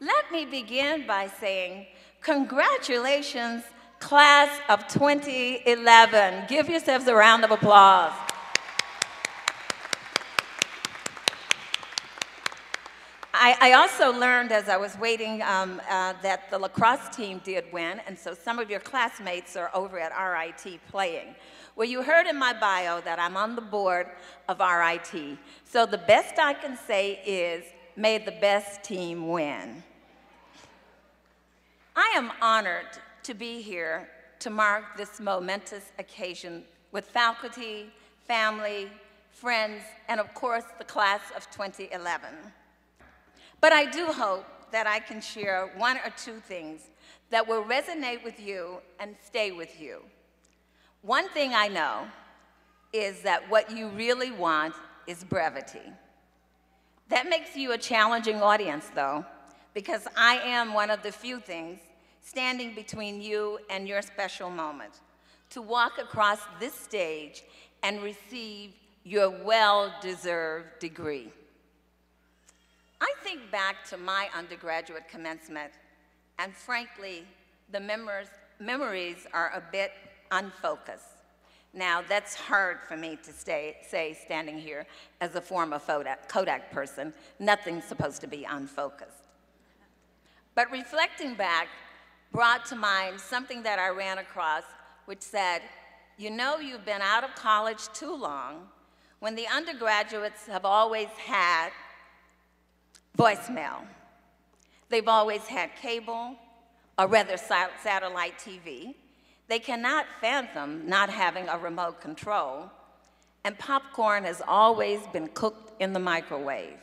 Let me begin by saying, congratulations, class of 2011. Give yourselves a round of applause. I, I also learned as I was waiting um, uh, that the lacrosse team did win, and so some of your classmates are over at RIT playing. Well, you heard in my bio that I'm on the board of RIT, so the best I can say is, may the best team win. I am honored to be here to mark this momentous occasion with faculty, family, friends, and of course, the class of 2011. But I do hope that I can share one or two things that will resonate with you and stay with you. One thing I know is that what you really want is brevity. That makes you a challenging audience, though, because I am one of the few things standing between you and your special moment to walk across this stage and receive your well-deserved degree. I think back to my undergraduate commencement, and frankly, the memories are a bit unfocused. Now, that's hard for me to stay, say standing here as a former Kodak person. Nothing's supposed to be unfocused. But reflecting back brought to mind something that I ran across, which said, you know you've been out of college too long when the undergraduates have always had voicemail. They've always had cable, or rather satellite TV. They cannot fathom not having a remote control, and popcorn has always been cooked in the microwave.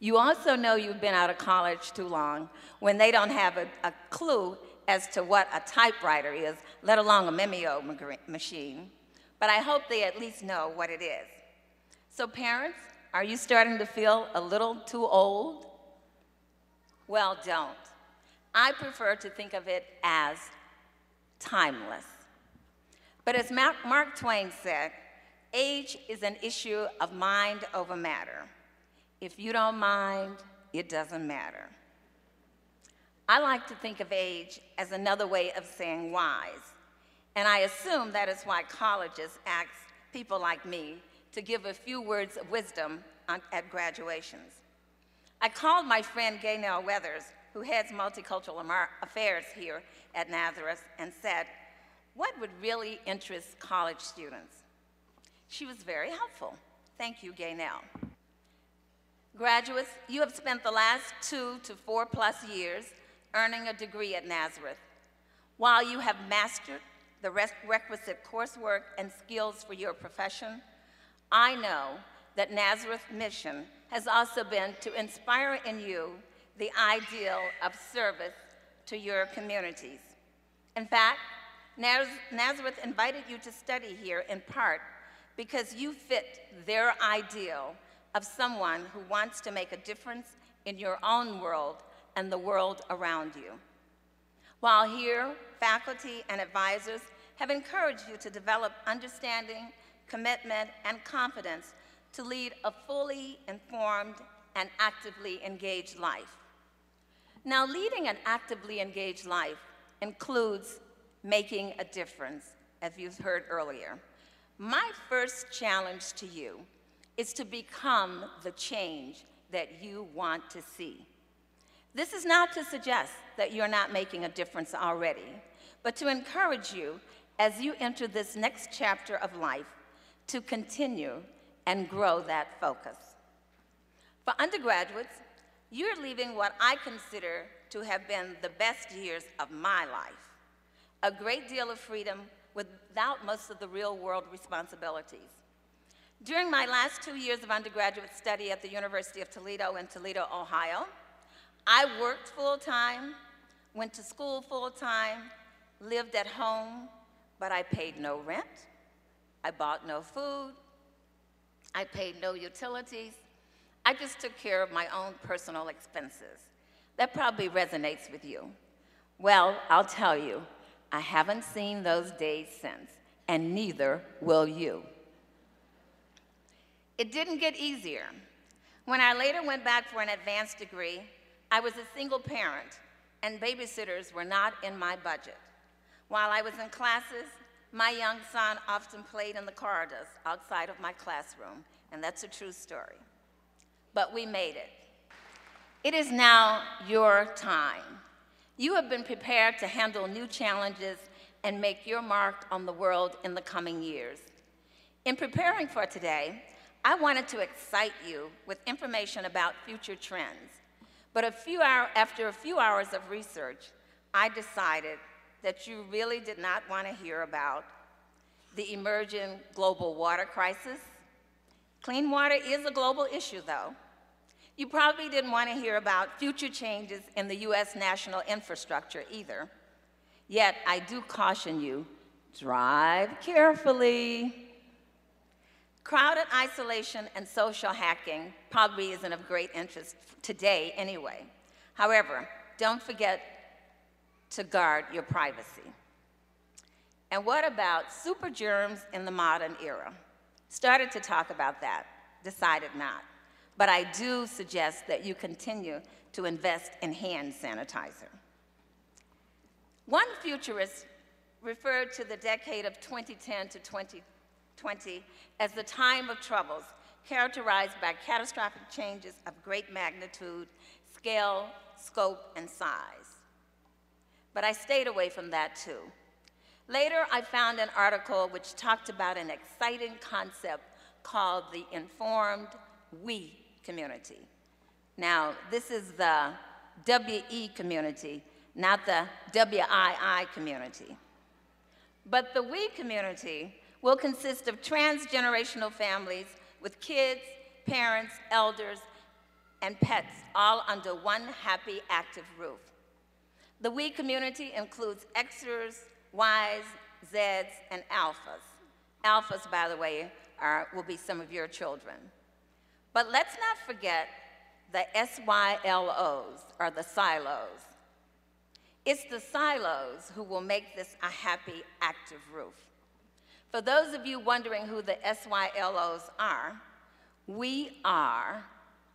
You also know you've been out of college too long when they don't have a, a clue as to what a typewriter is, let alone a Mimeo machine. But I hope they at least know what it is. So parents, are you starting to feel a little too old? Well, don't. I prefer to think of it as timeless. But as Mark Twain said, age is an issue of mind over matter. If you don't mind, it doesn't matter. I like to think of age as another way of saying wise, and I assume that is why colleges ask people like me to give a few words of wisdom on, at graduations. I called my friend Gaynell Weathers, who heads multicultural affairs here at Nazareth, and said, what would really interest college students? She was very helpful. Thank you, Gaynell. Graduates, you have spent the last two to four plus years earning a degree at Nazareth. While you have mastered the requisite coursework and skills for your profession, I know that Nazareth mission has also been to inspire in you the ideal of service to your communities. In fact, Nazareth invited you to study here in part because you fit their ideal of someone who wants to make a difference in your own world and the world around you. While here, faculty and advisors have encouraged you to develop understanding commitment, and confidence to lead a fully informed and actively engaged life. Now, leading an actively engaged life includes making a difference, as you've heard earlier. My first challenge to you is to become the change that you want to see. This is not to suggest that you're not making a difference already, but to encourage you as you enter this next chapter of life to continue and grow that focus. For undergraduates, you're leaving what I consider to have been the best years of my life. A great deal of freedom without most of the real world responsibilities. During my last two years of undergraduate study at the University of Toledo in Toledo, Ohio, I worked full time, went to school full time, lived at home, but I paid no rent, I bought no food. I paid no utilities. I just took care of my own personal expenses. That probably resonates with you. Well, I'll tell you, I haven't seen those days since, and neither will you. It didn't get easier. When I later went back for an advanced degree, I was a single parent, and babysitters were not in my budget. While I was in classes, my young son often played in the corridors outside of my classroom, and that's a true story. But we made it. It is now your time. You have been prepared to handle new challenges and make your mark on the world in the coming years. In preparing for today, I wanted to excite you with information about future trends. But a few hour, after a few hours of research, I decided that you really did not want to hear about the emerging global water crisis. Clean water is a global issue, though. You probably didn't want to hear about future changes in the U.S. national infrastructure either. Yet I do caution you, drive carefully. Crowded isolation and social hacking probably isn't of great interest today anyway. However, don't forget to guard your privacy. And what about super germs in the modern era? Started to talk about that, decided not. But I do suggest that you continue to invest in hand sanitizer. One futurist referred to the decade of 2010 to 2020 as the time of troubles, characterized by catastrophic changes of great magnitude, scale, scope, and size but I stayed away from that too. Later, I found an article which talked about an exciting concept called the informed we community. Now, this is the WE community, not the Wii community. But the we community will consist of transgenerational families with kids, parents, elders, and pets all under one happy, active roof. The we community includes Xers, Ys, Zs, and Alphas. Alphas, by the way, are, will be some of your children. But let's not forget the SYLOs, or the silos. It's the silos who will make this a happy, active roof. For those of you wondering who the SYLOs are, we are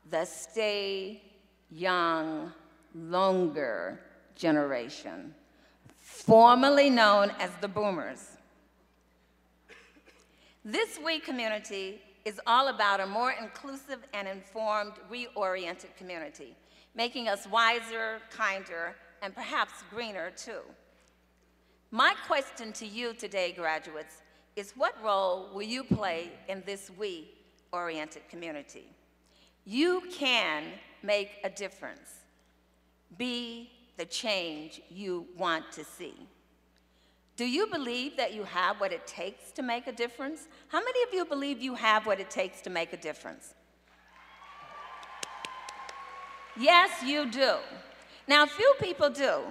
the Stay Young Longer generation, formerly known as the boomers. This We community is all about a more inclusive and informed, reoriented community, making us wiser, kinder, and perhaps greener too. My question to you today, graduates, is what role will you play in this we-oriented community? You can make a difference. Be the change you want to see. Do you believe that you have what it takes to make a difference? How many of you believe you have what it takes to make a difference? Yes, you do. Now, few people do,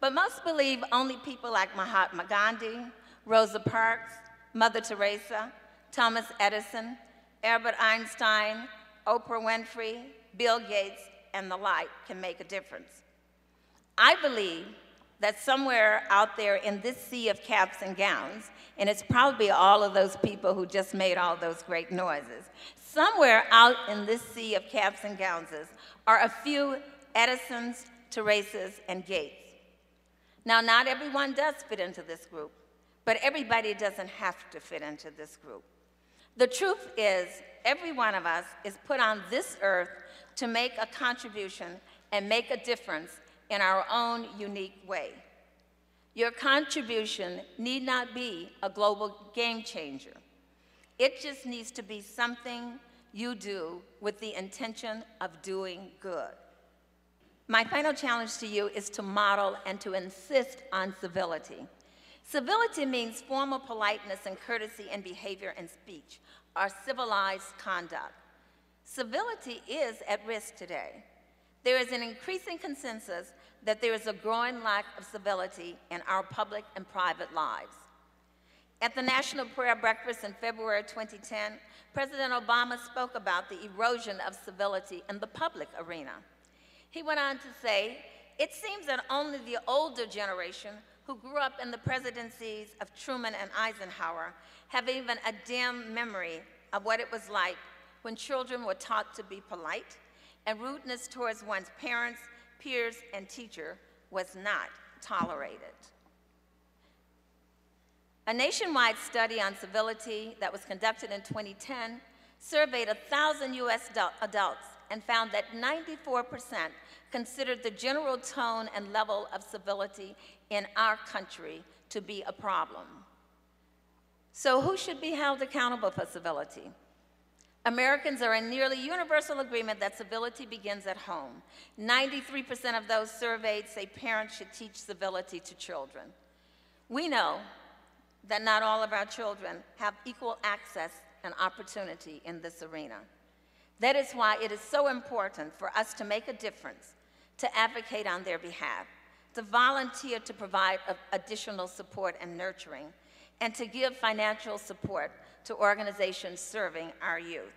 but most believe only people like Mahatma Gandhi, Rosa Parks, Mother Teresa, Thomas Edison, Albert Einstein, Oprah Winfrey, Bill Gates, and the like can make a difference. I believe that somewhere out there in this sea of caps and gowns, and it's probably all of those people who just made all those great noises, somewhere out in this sea of caps and gowns are a few Edisons, Teresas, and Gates. Now, not everyone does fit into this group, but everybody doesn't have to fit into this group. The truth is, every one of us is put on this earth to make a contribution and make a difference in our own unique way. Your contribution need not be a global game changer. It just needs to be something you do with the intention of doing good. My final challenge to you is to model and to insist on civility. Civility means formal politeness and courtesy in behavior and speech, or civilized conduct. Civility is at risk today. There is an increasing consensus that there is a growing lack of civility in our public and private lives. At the National Prayer Breakfast in February 2010, President Obama spoke about the erosion of civility in the public arena. He went on to say, it seems that only the older generation who grew up in the presidencies of Truman and Eisenhower have even a dim memory of what it was like when children were taught to be polite and rudeness towards one's parents peers, and teacher was not tolerated. A nationwide study on civility that was conducted in 2010 surveyed 1,000 US adults and found that 94% considered the general tone and level of civility in our country to be a problem. So who should be held accountable for civility? Americans are in nearly universal agreement that civility begins at home. 93% of those surveyed say parents should teach civility to children. We know that not all of our children have equal access and opportunity in this arena. That is why it is so important for us to make a difference, to advocate on their behalf, to volunteer to provide additional support and nurturing, and to give financial support to organizations serving our youth.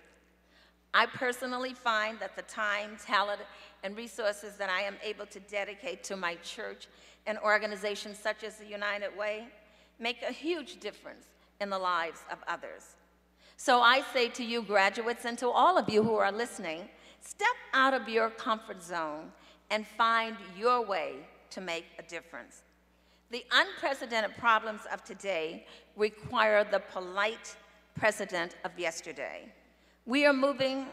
I personally find that the time, talent, and resources that I am able to dedicate to my church and organizations such as the United Way make a huge difference in the lives of others. So I say to you, graduates, and to all of you who are listening, step out of your comfort zone and find your way to make a difference. The unprecedented problems of today require the polite president of yesterday. We are moving,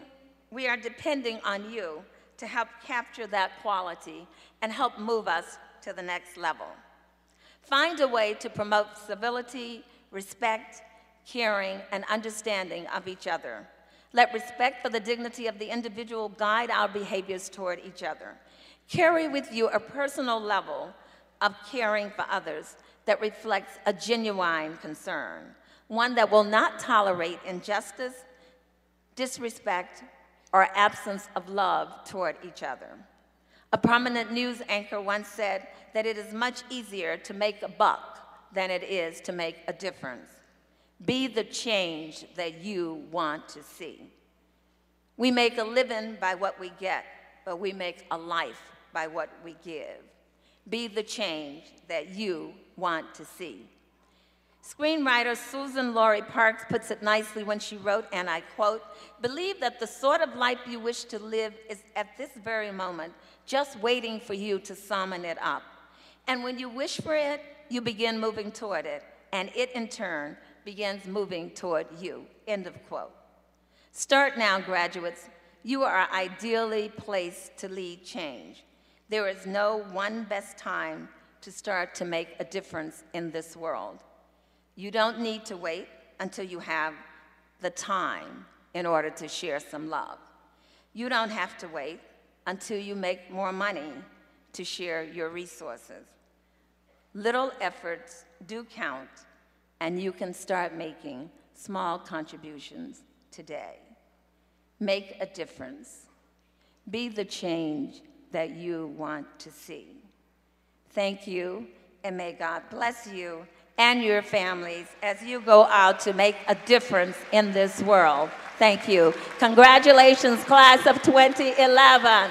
we are depending on you to help capture that quality and help move us to the next level. Find a way to promote civility, respect, caring, and understanding of each other. Let respect for the dignity of the individual guide our behaviors toward each other. Carry with you a personal level of caring for others that reflects a genuine concern, one that will not tolerate injustice, disrespect, or absence of love toward each other. A prominent news anchor once said that it is much easier to make a buck than it is to make a difference. Be the change that you want to see. We make a living by what we get, but we make a life by what we give. Be the change that you want to see. Screenwriter Suzan-Lori Parks puts it nicely when she wrote, and I quote, Believe that the sort of life you wish to live is at this very moment just waiting for you to summon it up. And when you wish for it, you begin moving toward it, and it in turn begins moving toward you. End of quote. Start now, graduates. You are ideally placed to lead change. There is no one best time to start to make a difference in this world. You don't need to wait until you have the time in order to share some love. You don't have to wait until you make more money to share your resources. Little efforts do count, and you can start making small contributions today. Make a difference. Be the change that you want to see. Thank you, and may God bless you and your families as you go out to make a difference in this world. Thank you. Congratulations, class of 2011.